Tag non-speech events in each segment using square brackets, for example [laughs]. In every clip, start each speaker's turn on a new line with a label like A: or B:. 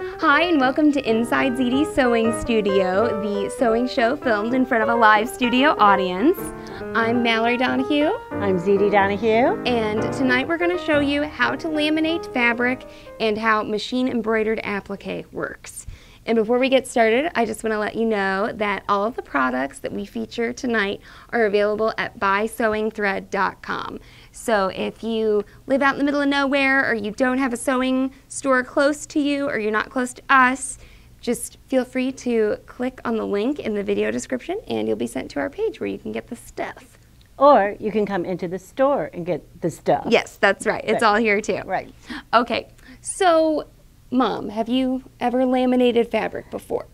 A: Hi, and welcome to Inside Zede's Sewing Studio, the sewing show filmed in front of a live studio audience. I'm Mallory Donahue,
B: I'm Zede Donahue.
A: and tonight we're going to show you how to laminate fabric and how machine embroidered applique works. And before we get started, I just want to let you know that all of the products that we feature tonight are available at buysewingthread.com. So if you live out in the middle of nowhere or you don't have a sewing store close to you or you're not close to us, just feel free to click on the link in the video description and you'll be sent to our page where you can get the stuff.
B: Or you can come into the store and get the stuff.
A: Yes, that's right. It's
B: Right.
A: all here too.
B: Right.
A: Okay. So, Mom, have you ever laminated fabric before?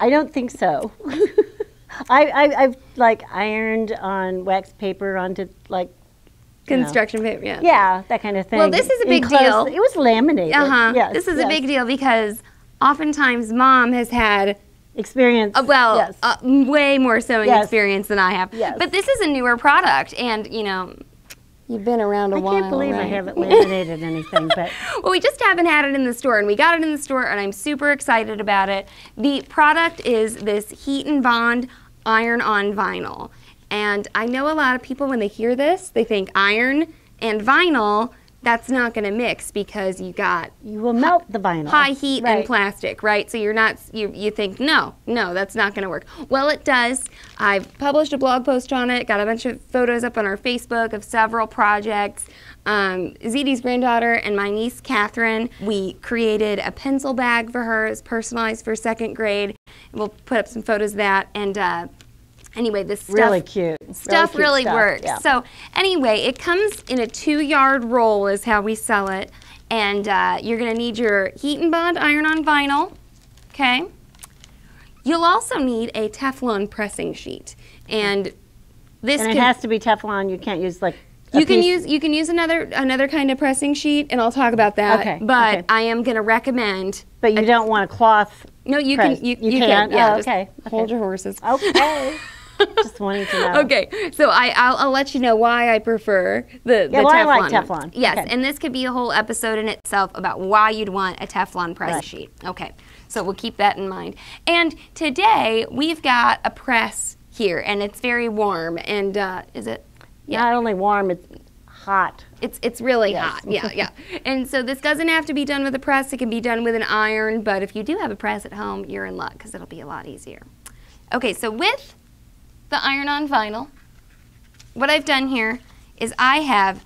B: I don't think so. [laughs] I, I, I've like ironed on wax paper onto like, you know.
A: Construction paper, yeah.
B: yeah, that kind of thing.
A: Well, this is a big
B: close-
A: deal.
B: It was laminated.
A: Uh huh.
B: Yes,
A: this is a big deal because oftentimes Mom has had
B: experience.
A: Uh, well,
B: yes.
A: uh, way more sewing
B: Yes.
A: experience than I have.
B: Yes.
A: But this is a newer product, and you know, you've been around a
B: I
A: while.
B: I can't believe I haven't [laughs] laminated anything, but [laughs]
A: Well, we just haven't had it in the store, and we got it in the store, and I'm super excited about it. The product is this Heat N Bond iron on vinyl. And I know a lot of people, when they hear this, they think iron and vinyl, that's not going to mix because you got
B: you will melt the vinyl.
A: high heat and plastic, right? So you're not you you think no, no, that's not going to work. Well, it does. I've published a blog post on it. Got a bunch of photos up on our Facebook of several projects. Um, Zede's granddaughter and my niece Catherine, we created a pencil bag for her. It's personalized for second grade. We'll put up some photos of that. And uh, anyway, this stuff
B: Really cute.
A: Stuff
B: cute
A: really
B: stuff,
A: works.
B: yeah.
A: So anyway, it comes in a two-yard roll is how we sell it, and uh, you're gonna need your Heat N Bond iron-on vinyl. Okay. You'll also need a Teflon pressing sheet, and this
B: and it
A: can,
B: has to be Teflon. You can't use like. a
A: you can
B: piece-
A: use you can use another another kind of pressing sheet, and I'll talk about that.
B: Okay,
A: But
B: okay.
A: I am gonna recommend.
B: But you don't want a cloth.
A: No, you
B: press.
A: can. You,
B: You
A: you
B: can?
A: can. Yeah.
B: Oh,
A: just
B: okay,
A: Hold your horses.
B: Okay. [laughs] Just wanting to know.
A: Okay, so I, I'll, I'll let you know why I prefer the, the
B: Yeah, well, I
A: Teflon.
B: like
A: one.
B: Teflon.
A: Yes,
B: Okay.
A: and this could be a whole episode in itself about why you'd want a Teflon press
B: Right.
A: sheet. Okay, so we'll keep that in mind. And today we've got a press here, and it's very warm. And uh, is it? Yeah.
B: Not only warm, it's hot.
A: It's it's really
B: Yes.
A: hot. Yeah, yeah. [laughs] And so this doesn't have to be done with a press. It can be done with an iron. But if you do have a press at home, you're in luck because it'll be a lot easier. Okay, so with the iron-on vinyl, what I've done here is I have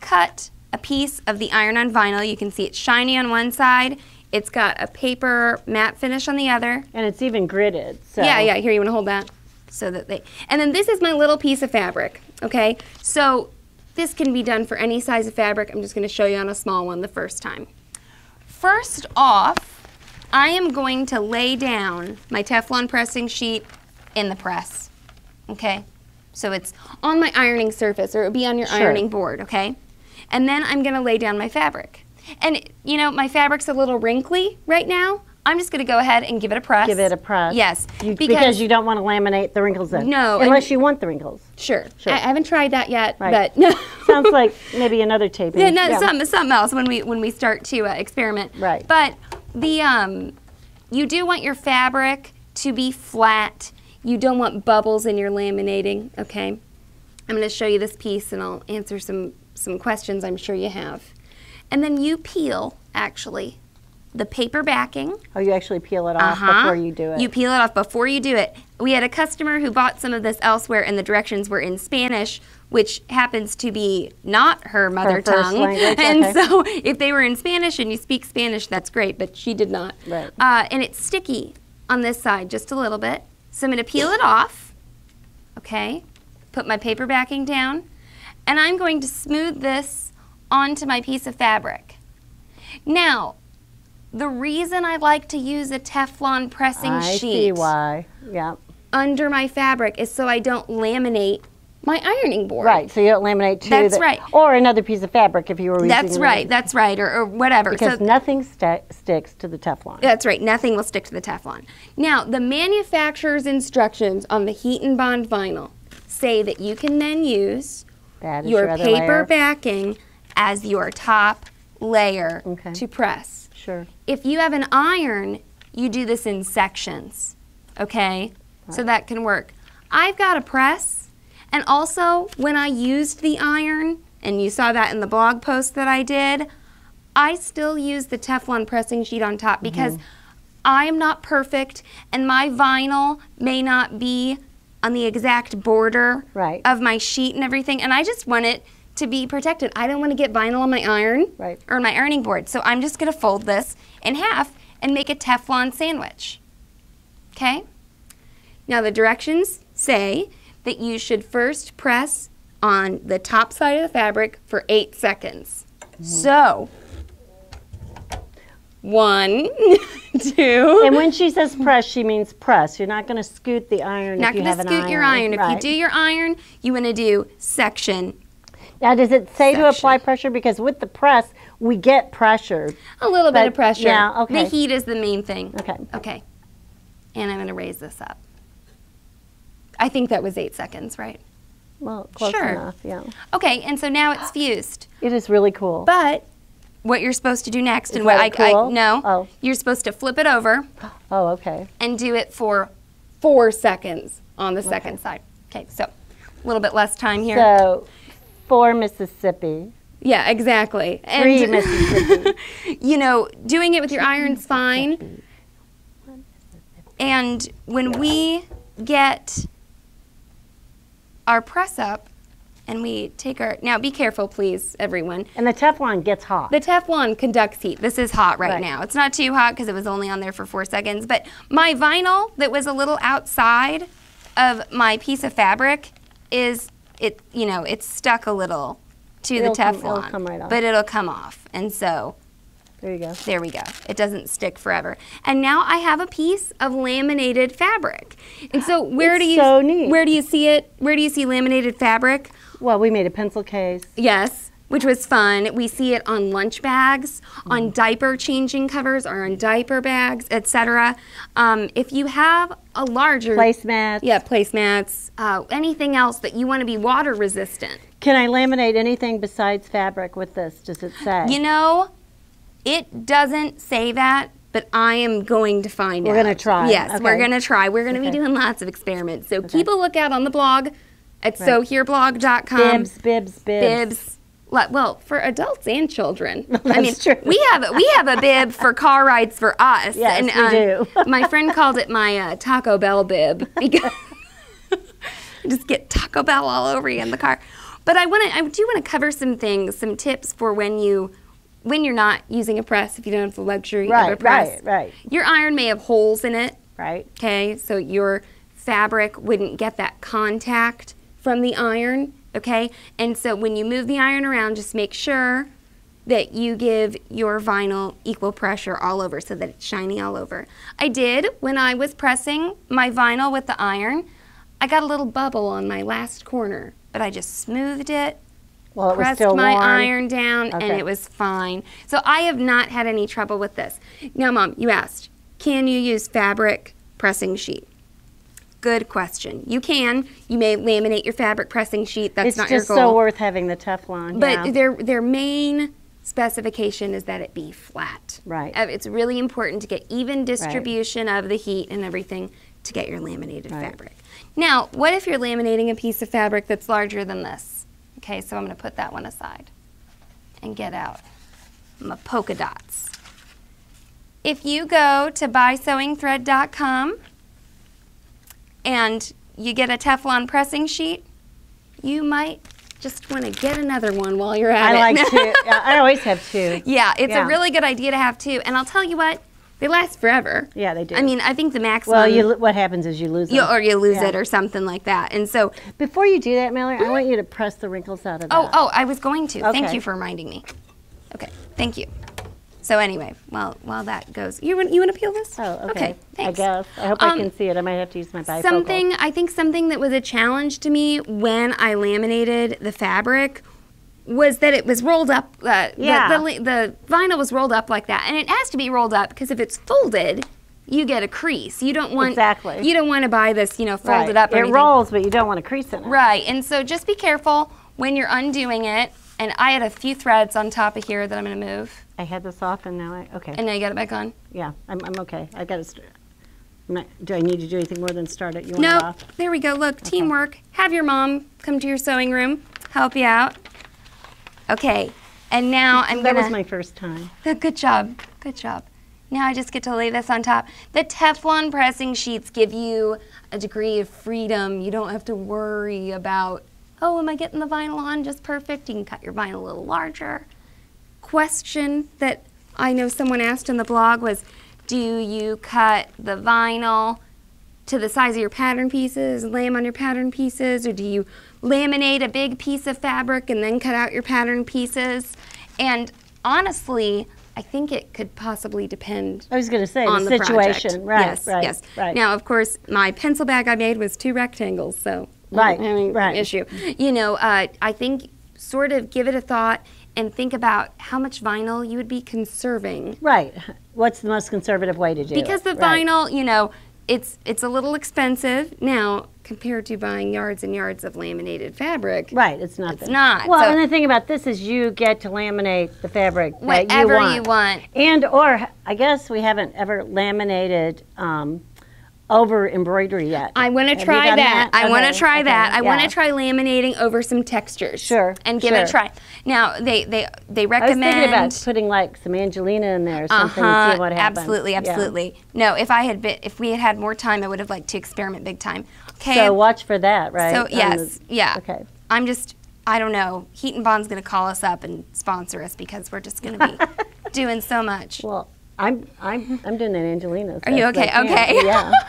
A: cut a piece of the iron-on vinyl. You can see it's shiny on one side. It's got a paper matte finish on the other.
B: And it's even gridded. So.
A: Yeah, yeah. Here, you want to hold that so that they. And then this is my little piece of fabric. Okay, so this can be done for any size of fabric. I'm just going to show you on a small one the first time. First off, I am going to lay down my Teflon pressing sheet in the press. Okay, so it's on my ironing surface, or it would be on your
B: Sure.
A: ironing board. Okay, and then I'm going to lay down my fabric. And you know, my fabric's a little wrinkly right now. I'm just going to go ahead and give it a press.
B: Give it a press.
A: Yes,
B: You, because, you don't want to laminate the wrinkles in.
A: No,
B: Unless you want the wrinkles.
A: Sure.
B: Sure.
A: I, I haven't tried that yet,
B: Right.
A: but [laughs]
B: Sounds like maybe another taping.
A: yeah, no, something something else when we when we start to uh, experiment.
B: Right.
A: But the um, you do want your fabric to be flat. You don't want bubbles in your laminating. Okay. I'm going to show you this piece, and I'll answer some some questions I'm sure you have. And then you peel actually the paper backing.
B: Oh, you actually peel it off
A: Uh-huh.
B: before you do it.
A: You peel it off before you do it. We had a customer who bought some of this elsewhere, and the directions were in Spanish, which happens to be not her mother
B: first
A: tongue.
B: language, [laughs]
A: And
B: okay.
A: so, if they were in Spanish and you speak Spanish, that's great, but she did not.
B: Right.
A: Uh, and it's sticky on this side just a little bit. So I'm going to peel it off. Okay. Put my paper backing down, and I'm going to smooth this onto my piece of fabric. Now, the reason I like to use a Teflon pressing
B: I
A: sheet
B: see why. Yeah.
A: under my fabric is so I don't laminate my ironing board.
B: Right. So you don't laminate two.
A: That's
B: that-
A: right.
B: Or another piece of fabric if you were.
A: That's
B: using
A: right.
B: That's right.
A: That's right, or, or whatever.
B: Because
A: so,
B: nothing sticks to the Teflon.
A: That's right. Nothing will stick to the Teflon. Now, the manufacturer's instructions on the Heat N Bond vinyl say that you can then use your
B: your
A: paper
B: layer.
A: backing as your top layer
B: Okay.
A: to press.
B: Sure.
A: If you have an iron, you do this in sections, okay? So that can work. I've got a press, and also when I used the iron, and you saw that in the blog post that I did, I still use the Teflon pressing sheet on top mm-hmm. because I am not perfect, and my vinyl may not be on the exact border
B: Right.
A: of my sheet and everything, and I just want it to be protected. I don't want to get vinyl on my iron
B: Right.
A: or my ironing board, so I'm just going to fold this in half and make a Teflon sandwich. Okay? Now the directions say that you should first press on the top side of the fabric for eight seconds. Mm-hmm. So, one, [laughs] two.
B: And when she says press, she means press. You're not going to scoot the iron
A: Not going to scoot your iron. If you do your iron, you want to do section.
B: Now, does it say to apply pressure? Because with the press, we get pressure.
A: A little bit of pressure.
B: yeah, okay.
A: The heat is the main thing.
B: Okay.
A: Okay. And I'm going to raise this up. I think that was eight seconds, right?
B: Well, close
A: Sure.
B: enough. Yeah.
A: Okay, and so now it's fused.
B: It is really cool.
A: But what you're supposed to do next,
B: Is
A: and what I,
B: cool?
A: I no,
B: Oh.
A: you're supposed to flip it over
B: oh, okay.
A: and do it for four seconds on the second side. Okay, so a little bit less time here.
B: So, for Mississippi,
A: yeah, exactly.
B: three
A: And
B: Mississippi. [laughs]
A: you know, doing it with your iron's fine. And when we get our press up and we take our now be careful please everyone
B: and the Teflon gets hot.
A: The Teflon conducts heat. This is hot right,
B: Right.
A: now. It's not too hot because it was only on there for four seconds. But my vinyl that was a little outside of my piece of fabric is it. You know, it's stuck a little to
B: It'll
A: the
B: come-
A: Teflon,
B: it'll come right off.
A: but it'll come off. And so
B: there you go.
A: there we go. It doesn't stick forever. And now I have a piece of laminated fabric. And so where
B: It's
A: do you
B: so neat.
A: where do you see it? Where do you see laminated fabric?
B: Well, we made a pencil case.
A: Yes, which was fun. We see it on lunch bags, on
B: Mm.
A: diaper changing covers, or on diaper bags, etc. Um, if you have a larger
B: Placemats.
A: yeah, placemats, uh, anything else that you want to be water resistant.
B: Can I laminate anything besides fabric with this? Does it say?
A: You know, it doesn't say that. But I am going to find it.
B: We're
A: out.
B: gonna try.
A: Yes, we're going to try. We're going to
B: Okay.
A: be doing lots of experiments. So keep a lookout on the blog at
B: Right.
A: sewhereblog.com.
B: bibs, bibs, bibs.
A: bibs. Well, for adults and children. [laughs] I
B: That's
A: mean,
B: true.
A: we have we have a bib for car rides for us.
B: Yes,
A: and,
B: we
A: um,
B: do. [laughs]
A: my friend called it my uh, Taco Bell bib because [laughs] just get Taco Bell all over you in the car. But I want to, I do want to cover some things, some tips for when you, when you're not using a press, if you don't have the luxury of a
B: Right,
A: press.
B: right, right,
A: Your iron may have holes in it.
B: right.
A: Okay, so your fabric wouldn't get that contact from the iron. Okay, and so when you move the iron around, just make sure that you give your vinyl equal pressure all over so that it's shiny all over. I did when I was pressing my vinyl with the iron. I got a little bubble on my last corner, but I just smoothed it,
B: Well, it was
A: pressed
B: still
A: my
B: warm.
A: iron down, and it was fine. So I have not had any trouble with this. Now, Mom, you asked, can you use fabric pressing sheet? Good question. You can. You may laminate your fabric pressing sheet. That's
B: It's
A: not your goal.
B: It's just so worth having the Teflon.
A: But
B: yeah.
A: their their main specification is that it be flat.
B: Right.
A: Uh, It's really important to get even distribution of the heat and everything to get your laminated
B: Right.
A: fabric. Now, what if you're laminating a piece of fabric that's larger than this? Okay, so I'm going to put that one aside and get out my polka dots. If you go to buysewingthread.com and you get a Teflon pressing sheet, you might just want to get another one while you're at
B: I
A: it.
B: I like [laughs] two. I always have two.
A: Yeah, it's
B: Yeah.
A: a really good idea to have two. And I'll tell you what, they last forever.
B: Yeah, they do.
A: I mean, I think the maximum.
B: well, you, what happens is you lose
A: it. or you lose
B: Yeah.
A: it or something like that. And so,
B: Before you do that, Mallory, I want you to press the wrinkles out of that.
A: oh, oh, I was going to. Thank you for reminding me. Okay, thank you. So anyway, while while that goes, you want you want to peel this?
B: Oh, okay. I
A: thanks.
B: guess. I hope I
A: Um,
B: can see it. I might have to use my bifocal.
A: Something I think something that was a challenge to me when I laminated the fabric was that it was rolled up. Uh,
B: Yeah.
A: The, the, the vinyl was rolled up like that, and it has to be rolled up because if it's folded, you get a crease. You don't want
B: Exactly.
A: You don't want to buy this, you know, folded
B: Right.
A: up.
B: It
A: anything.
B: rolls, but you don't want a crease in it.
A: Right, and so just be careful when you're undoing it And I had a few threads on top of here that I'm going to move.
B: I had this off and now I, okay.
A: And now you got it back on.
B: Yeah, I'm, I'm okay. I got to, I'm not, do I need to do anything more than start it? You want it
A: Nope.
B: off?
A: There we go. Look, teamwork. Have your mom come to your sewing room, help you out. Okay. And now I'm
B: That
A: going
B: was my first time. [laughs]
A: Good job. Good job. Now I just get to lay this on top. The Teflon pressing sheets give you a degree of freedom. You don't have to worry about, oh, am I getting the vinyl on just perfect? You can cut your vinyl a little larger. Question that I know someone asked in the blog was, do you cut the vinyl to the size of your pattern pieces, lay them on your pattern pieces, or do you laminate a big piece of fabric and then cut out your pattern pieces? And honestly, I think it could possibly depend
B: I was going to say,
A: on
B: the
A: the project.
B: situation. Right,
A: yes,
B: right,
A: yes.
B: right.
A: Now, of course, my pencil bag I made was two rectangles, so
B: Right, right.
A: issue. You know, uh, I think sort of give it a thought and think about how much vinyl you would be conserving
B: Right. What's the most conservative way to do it?
A: because the
B: Right.
A: vinyl, you know, it's it's a little expensive now compared to buying yards and yards of laminated fabric.
B: Right, it's not. nothing.
A: not,
B: Well,
A: so-
B: and the thing about this is you get to laminate the fabric
A: Whatever
B: you want.
A: you want.
B: And or I guess we haven't ever laminated um, over embroidery yet.
A: I want to try
B: done
A: that. I want to try
B: okay,
A: that. I want to try laminating over some textures.
B: Sure,
A: And give it a try. Now they they they recommend.
B: I was thinking about putting like some Angelina in there or something and
A: uh-huh,
B: see what happens.
A: absolutely,
B: Yeah.
A: absolutely. No, if I had been, if we had had more time, I would have liked to experiment big time. Okay.
B: So watch for that, right?
A: So yes,
B: the-
A: yeah.
B: Okay.
A: I'm just, I don't know. Heat N Bond's going to call us up and sponsor us because we're just going to be [laughs] doing so much.
B: Well, I'm I'm I'm doing that Angelina.
A: Are you okay? Okay.
B: Yeah. [laughs]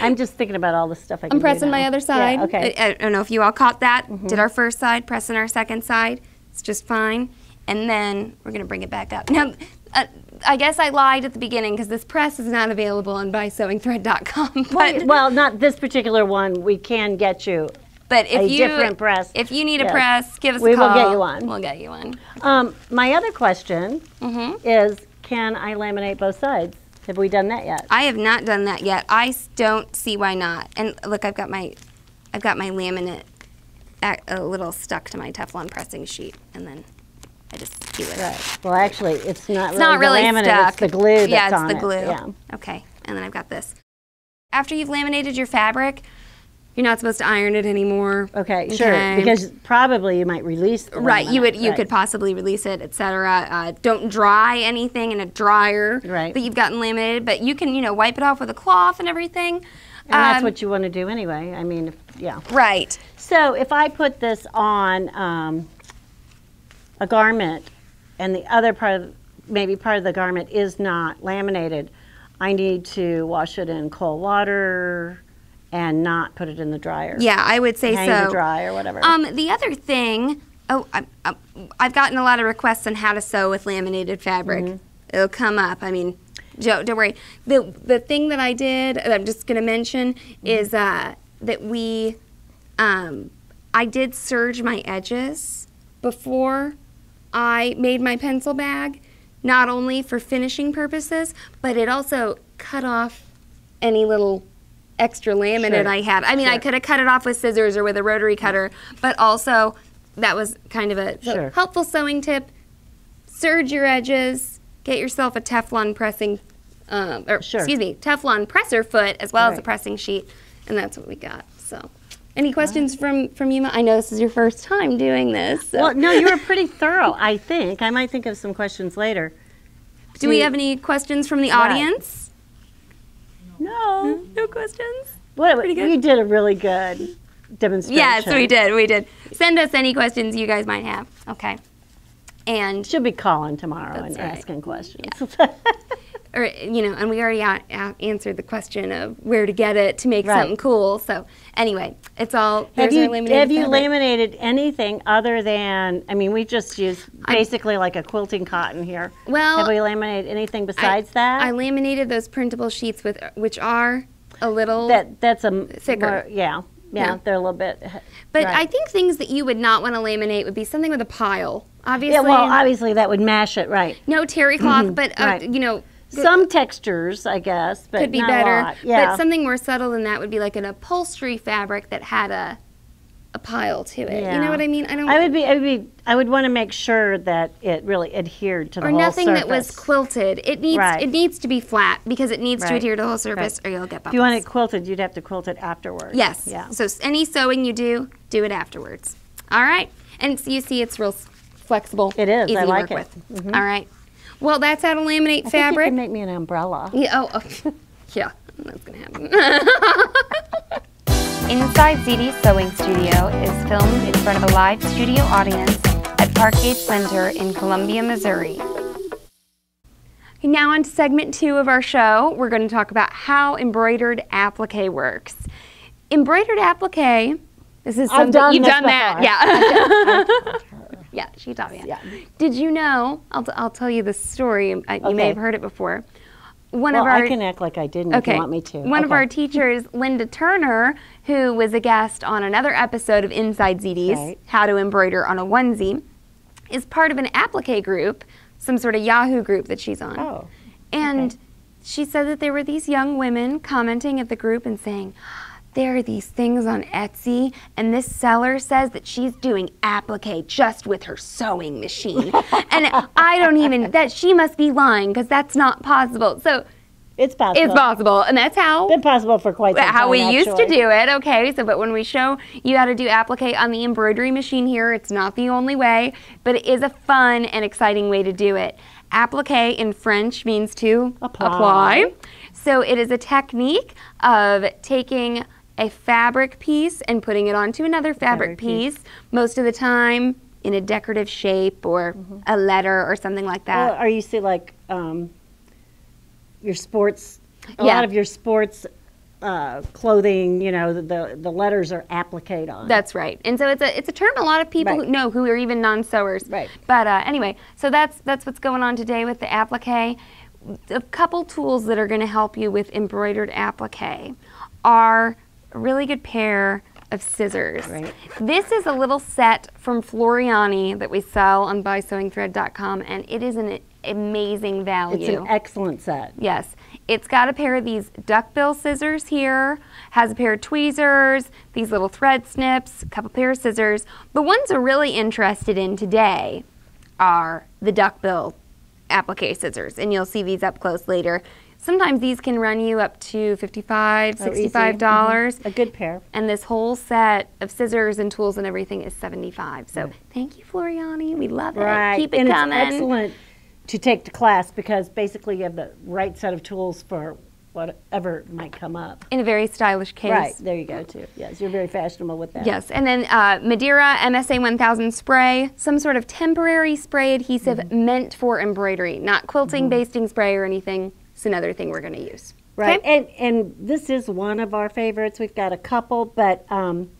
B: I'm just thinking about all the stuff I
A: I'm
B: do
A: pressing my other side.
B: Yeah, okay. Mm-hmm.
A: I, I don't know if you all caught that. Did our first side, pressing our second side. It's just fine. And then we're going to bring it back up. Now, uh, I guess I lied at the beginning because this press is not available on buysewingthread.com. [laughs] But,
B: well, not this particular one. We can get you.
A: but if
B: a
A: you
B: different press.
A: if you need a press, give us
B: We
A: a call.
B: We will get you one.
A: We'll get you one.
B: Um, my other question
A: Mm-hmm.
B: is, can I laminate both sides? Have we done that yet?
A: I have not done that yet. I don't see why not. And look, I've got my, I've got my laminate a, a little stuck to my Teflon pressing sheet, and then I just do it.
B: Right. Well, actually, it's not
A: It's
B: really
A: not really
B: the laminate.
A: stuck.
B: It's the glue that's
A: yeah, it's the
B: it.
A: glue.
B: Yeah.
A: Okay, and then I've got this. After you've laminated your fabric, you're not supposed to iron it anymore.
B: Okay, sure. Because probably you might release. The
A: Right, you would you
B: right.
A: could possibly release it, etc. Uh, don't dry anything in a dryer
B: Right.
A: that you've gotten laminated, but you can you know wipe it off with a cloth and everything.
B: And that's
A: Um,
B: what you want to do anyway. I mean, if, yeah.
A: Right.
B: So if I put this on um, a garment, and the other part, of, maybe part of the garment is not laminated, I need to wash it in cold water and not put it in the dryer.
A: Yeah, I would say
B: hang
A: so.
B: dry or whatever.
A: Um, the other thing, oh, I, I've gotten a lot of requests on how to sew with laminated fabric.
B: Mm-hmm.
A: It'll come up. I mean, don't, don't worry. The the thing that I did, that I'm just going to mention,
B: Mm-hmm.
A: is uh, that we, um, I did serge my edges before I made my pencil bag, not only for finishing purposes, but it also cut off any little extra laminate
B: Sure.
A: I had. I mean, I could have cut it off with scissors or with a rotary cutter, but also that was kind of a
B: Sure.
A: helpful sewing tip. Serge your edges. Get yourself a Teflon pressing, um, or
B: Sure.
A: excuse me, Teflon presser foot as well as a pressing sheet, and that's what we got. So, any questions from from you? I know this is your first time doing this. So.
B: well, no, you were pretty [laughs] thorough. I think I might think of some questions later.
A: Do we
B: you-
A: have any questions from the
B: Right.
A: audience?
B: No, hmm?
A: No questions. good.
B: you did a really good demonstration.
A: Yes, we did. We did. Send us any questions you guys might have. Okay. And
B: She'll be calling tomorrow and
A: right.
B: asking questions. [laughs]
A: or you know, and we already answered the question of where to get it to make
B: Right.
A: something cool. So anyway, it's all.
B: Have you
A: laminated
B: have you
A: fabric.
B: laminated anything other than? I mean, we just use basically like a quilting cotton here.
A: Well,
B: have we laminated anything
A: I-
B: besides that?
A: I laminated those printable sheets with which are a little.
B: that that's a
A: Thicker.
B: more- yeah, yeah, they're a little bit.
A: but
B: right.
A: I think things that you would not want to laminate would be something with a pile. Obviously,
B: yeah, well, obviously that would mash it, right?
A: no terry cloth, but uh,
B: right.
A: you know.
B: Some textures, I guess, but
A: could be
B: not
A: better.
B: A lot. Yeah,
A: But something more subtle than that would be like an upholstery fabric that had a a pile to it. You know what I mean? I don't.
B: I would be, I would be, I would want to make sure that it really adhered to the whole surface.
A: or
B: whole
A: nothing that was quilted. It needs
B: Right.
A: it needs to be flat because it needs to adhere to the whole surface,
B: Right.
A: or you'll get bubbles.
B: If you want it quilted, you'd have to quilt it afterwards.
A: Yes.
B: Yeah.
A: So any sewing you do, do it afterwards. All right. And so you see, it's real flexible.
B: It is.
A: Easy
B: I
A: to
B: like
A: work
B: it.
A: With. Mm-hmm. All right. Well, that's how to laminate
B: I think you
A: fabric.
B: can make me an umbrella.
A: Yeah, oh, oh, [laughs] yeah, that's gonna happen. [laughs] Inside Zede's Sewing Studio is filmed in front of a live studio audience at Parkade Center in Columbia, Missouri. Now on to segment two of our show, we're going to talk about how embroidered applique works. Embroidered applique, this is something
B: done
A: you've
B: this
A: done that,
B: before.
A: yeah. [laughs] yeah, she taught me.
B: Yeah.
A: Did you know? I'll, t- I'll tell you the story. uh, You may have heard it before. One
B: Well,
A: of our
B: I can act like I didn't if
A: Okay.
B: you want me to.
A: One of our teachers, Linda Turner, who was a guest on another episode of Inside Zede's,
B: Right.
A: How to Embroider on a Onesie, is part of an applique group, some sort of Yahoo group that she's on.
B: Oh,
A: And
B: okay.
A: she said that there were these young women commenting at the group and saying, there are these things on Etsy, and this seller says that she's doing applique just with her sewing machine. [laughs] and I don't even, that she must be lying because that's not possible. So
B: It's possible.
A: it's possible. And that's how
B: Been possible for quite some time.
A: how we used to do it. Okay, so but when we show you how to do applique on the embroidery machine here, it's not the only way, but it is a fun and exciting way to do it. Applique in French means to
B: Apply.
A: So it is a technique of taking a fabric piece and putting it onto another fabric,
B: Fabric piece.
A: piece, most of the time in a decorative shape or
B: Mm-hmm.
A: a letter or something like that.
B: Well, are you see like um, your sports? A
A: Yeah.
B: lot of your sports uh, clothing, you know, the, the the letters are appliqued on.
A: That's right. And so it's a it's a term a lot of people
B: Right.
A: who know who are even non-sewers.
B: Right.
A: But uh, anyway, so that's that's what's going on today with the applique. A couple tools that are going to help you with embroidered applique are a really good pair of scissors.
B: Right.
A: This is a little set from Floriani that we sell on buysewingthread.com and it is an amazing value.
B: it's an excellent set.
A: Yes. It's got a pair of these duckbill scissors here, has a pair of tweezers, these little thread snips, a couple pair of scissors. The ones we're really interested in today are the duckbill applique scissors, and you'll see these up close later. Sometimes these can run you up to $55,
B: Oh,
A: $65. dollars
B: A good pair.
A: And this whole set of scissors and tools and everything is 75 So thank you, Floriani. We love it.
B: Right.
A: Keep it
B: and
A: coming.
B: it's excellent to take to class because basically you have the right set of tools for whatever might come up.
A: In a very stylish case.
B: Right. There you go too. Yes, you're very fashionable with that.
A: Yes, and then uh, Madeira MSA 1000 spray, some sort of temporary spray adhesive
B: Mm-hmm.
A: meant for embroidery, not quilting, basting spray or anything. It's another thing we're going to use.
B: Right.
A: Okay?
B: And and this is one of our favorites. We've got a couple, but um,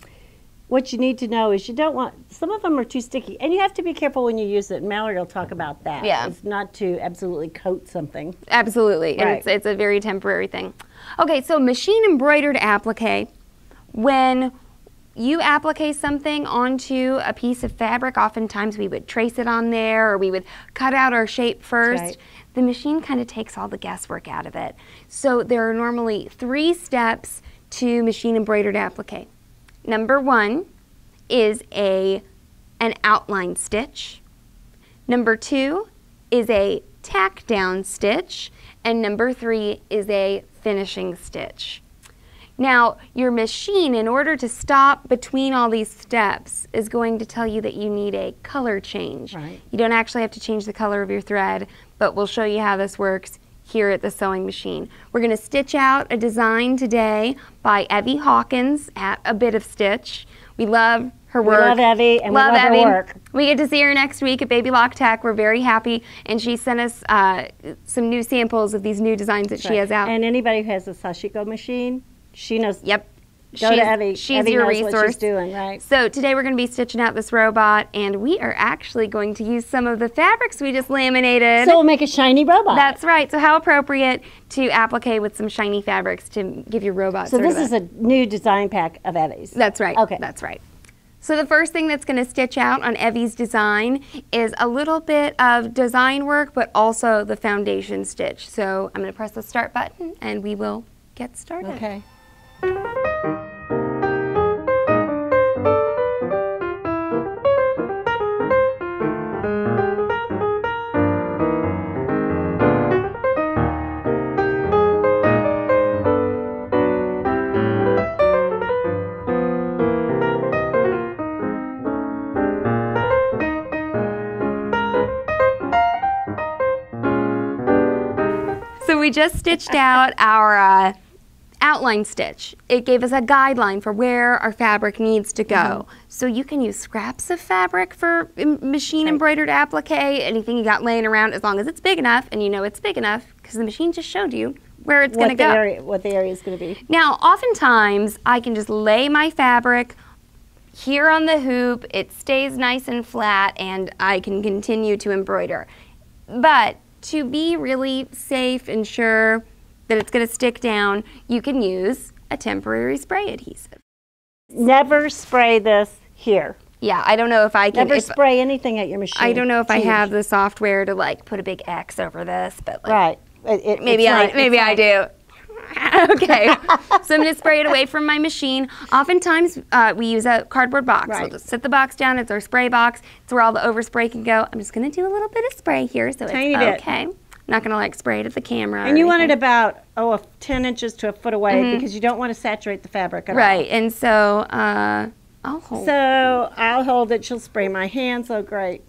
B: what you need to know is you don't want some of them are too sticky, and you have to be careful when you use it. Mallory will talk about that.
A: Yeah.
B: It's not to absolutely coat something.
A: Absolutely, and
B: Right.
A: it's, it's a very temporary thing. Okay, so machine embroidered applique, when you applique something onto a piece of fabric, oftentimes we would trace it on there or we would cut out our shape first.
B: right.
A: The machine kind of takes all the guesswork out of it. So there are normally three steps to machine embroidered applique. Number one is a an outline stitch. Number two is a tack down stitch. And number three is a finishing stitch. Now, your machine, in order to stop between all these steps, is going to tell you that you need a color change.
B: Right.
A: You don't actually have to change the color of your thread, but we'll show you how this works here at the sewing machine. We're going to stitch out a design today by Evie Hawkins at A Bit of Stitch. We love her work.
B: We love Evie, and we love her work.
A: We get to see her next week at Baby Lock Tech. We're very happy, and she sent us uh, some new samples of these new designs that she has out.
B: And anybody who has a sashiko machine, she knows.
A: Yep.
B: Go to Evie.
A: She's
B: Evie
A: your
B: knows what she's
A: resource.
B: doing, right.
A: So today we're going to be stitching out this robot, and we are actually going to use some of the fabrics we just laminated.
B: So we'll make a shiny robot.
A: That's right. So how appropriate to applique with some shiny fabrics to give your robot.
B: so this is a new design pack of Evie's.
A: That's right.
B: Okay.
A: That's right. So the first thing that's going to stitch out on Evie's design is a little bit of design work, but also the foundation stitch. So I'm going to press the start button, and we will get started.
B: Okay.
A: We just stitched out our uh, outline stitch. It gave us a guideline for where our fabric needs to go.
B: Mm-hmm.
A: So you can use scraps of fabric for machine embroidered applique, anything you got laying around, as long as it's big enough and you know it's big enough because the machine just showed you where it's going to go.
B: area what the area is going to be.
A: Now, oftentimes I can just lay my fabric here on the hoop, it stays nice and flat, and I can continue to embroider. But to be really safe and sure that it's going to stick down, you can use a temporary spray adhesive.
B: Never spray this here.
A: Yeah, I don't know if I can.
B: Never
A: if-
B: spray anything at your machine.
A: I don't know if I
B: Huge.
A: have the software to like put a big X over this, but like,
B: Right. It- it-
A: Maybe I
B: like-
A: maybe I do. [laughs] okay, so I'm gonna spray it away from my machine. Oftentimes uh, we use a cardboard box.
B: Right.
A: We'll just set the box down. It's our spray box. It's where all the overspray can go. I'm just gonna do a little bit of spray here, so
B: Tiny
A: it's
B: bit.
A: okay. I'm not gonna like spray it at the camera.
B: And you want it about oh a 10 inches to a foot away because you don't want to saturate the fabric at all.
A: right, and so uh, I'll hold.
B: So I'll hold it. She'll spray my hands. Oh, great.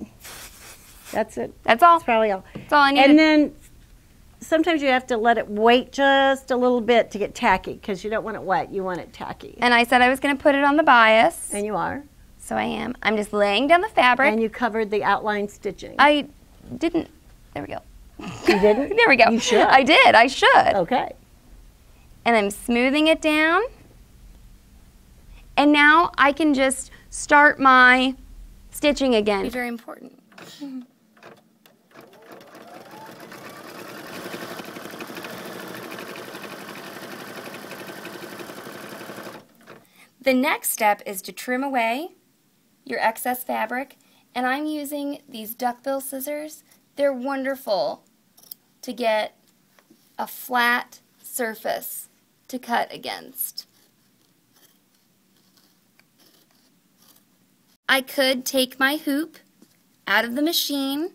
B: That's it.
A: That's all.
B: That's probably all.
A: That's all I need.
B: And then sometimes you have to let it wait just a little bit to get tacky because you don't want it wet. You want it tacky.
A: and I said I was gonna put it on the bias,
B: And you are.
A: so I am. I'm just laying down the fabric.
B: And you covered the outline stitching.
A: I didn't. There we go.
B: you didn't? [laughs]
A: There we go.
B: You should.
A: I did. I should.
B: Okay.
A: and I'm smoothing it down. And now I can just start my stitching again. Be Very important. [laughs] The next step is to trim away your excess fabric, and I'm using these duckbill scissors. They're wonderful to get a flat surface to cut against. I could take my hoop out of the machine,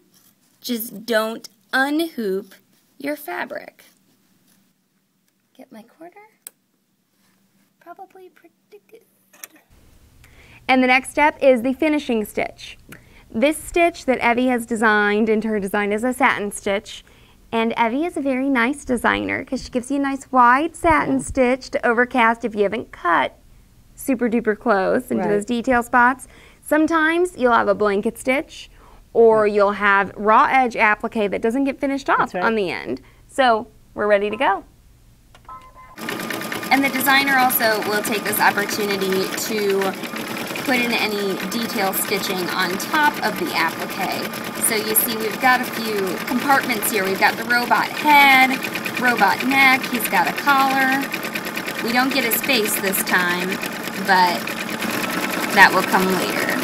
A: just don't unhoop your fabric. Get my quarter. Probably pretty. And the next step is the finishing stitch. This stitch that Evie has designed into her design is a satin stitch. And Evie is a very nice designer because she gives you a nice wide satin stitch to overcast if you haven't cut super duper close into
B: Right.
A: those detail spots. Sometimes you'll have a blanket stitch or you'll have raw edge applique that doesn't get finished off
B: right.
A: on the end. So we're ready to go. And the designer also will take this opportunity to put in any detail stitching on top of the applique. So you see we've got a few compartments here. We've got the robot head, robot neck, he's got a collar. We don't get his face this time, but that will come later.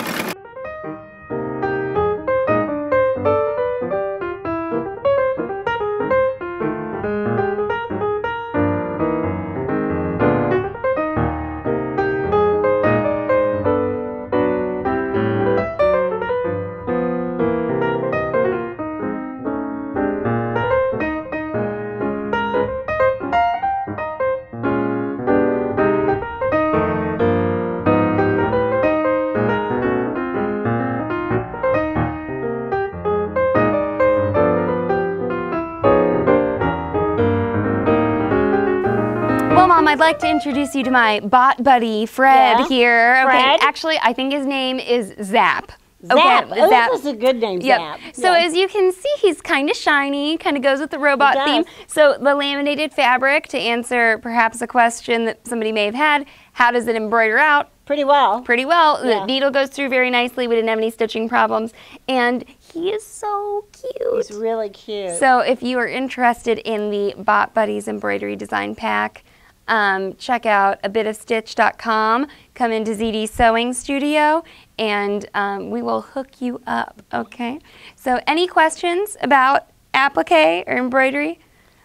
A: Like to introduce you to my bot buddy, Fred,
B: Yeah?
A: here. Okay,
B: Fred?
A: actually, I think his name is Zap.
B: Zap.
A: Okay,
B: oh,
A: Zap.
B: That's a good name,
A: Yep.
B: Zap.
A: So
B: Yeah.
A: as you can see, he's kind of shiny, kind of goes with the robot theme. So the laminated fabric, to answer perhaps a question that somebody may have had, how does it embroider out?
B: Pretty well.
A: Pretty well.
B: Yeah.
A: The needle goes through very nicely. We didn't have any stitching problems. And he is so cute.
B: He's really cute.
A: So if you are interested in the Bot Buddies embroidery design pack, um, check out a bitofstitch.com. Come into Zede's Sewing Studio, and um, we will hook you up. Okay. So any questions about applique or embroidery?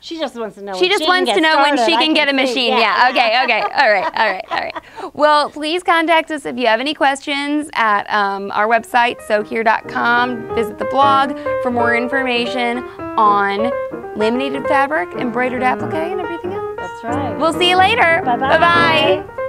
B: she just wants to know.
A: She
B: when
A: just
B: can
A: wants to know when she
B: I
A: can get a machine. Yeah. Okay. Okay. [laughs] All right. All right. All right. Well, please contact us if you have any questions at um, our website, sewhere.com. Visit the blog for more information on laminated fabric, embroidered applique, and everything else.
B: Right.
A: We'll see you later.
B: Bye-bye.
A: Bye bye.